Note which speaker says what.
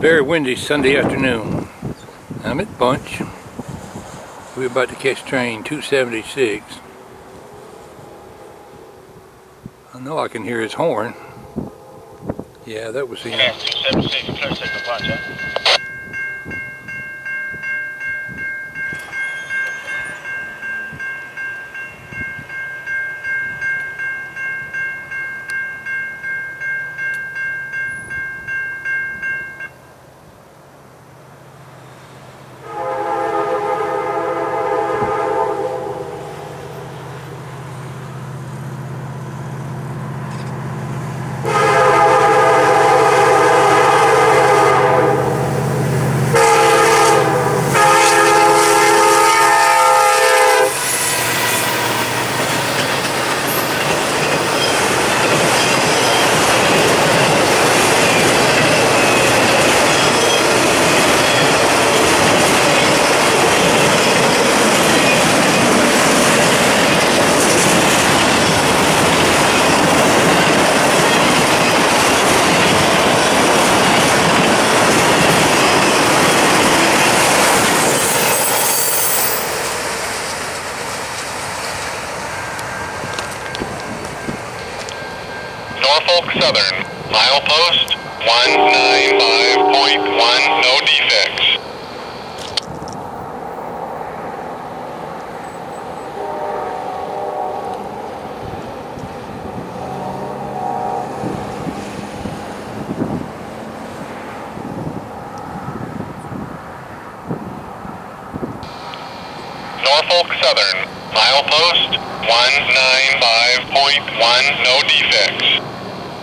Speaker 1: very windy Sunday afternoon. I'm at Bunch. We're about to catch train 276. I know I can hear his horn. Yeah, that was him.
Speaker 2: Yeah, 276, clear signal, watch out. Norfolk Southern, milepost 195.1, no defects. Norfolk Southern, milepost 195.1, no defects.